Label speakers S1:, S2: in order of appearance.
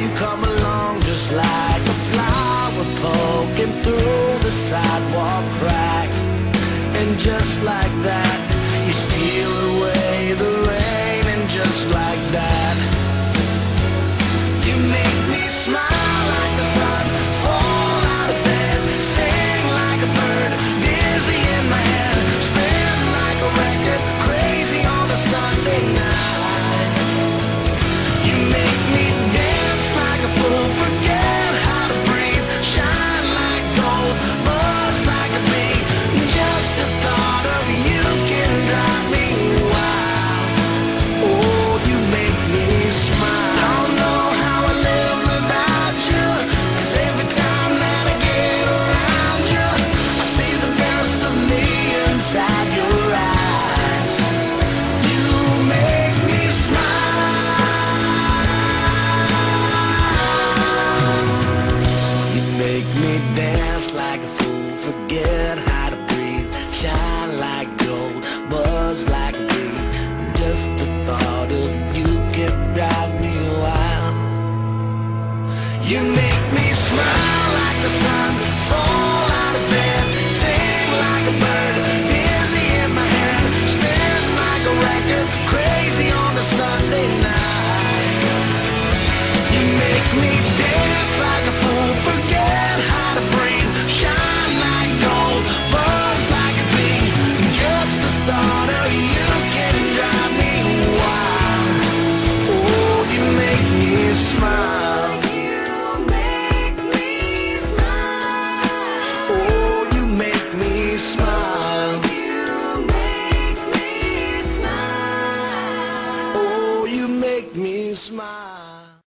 S1: you come along just like a flower poking through the sidewalk crack. And just like that, you steal away the rain and just like that. dance like a fool, forget how to breathe, shine like gold, buzz like a bee. Just the thought of you can drive me wild. You make me smile. smile.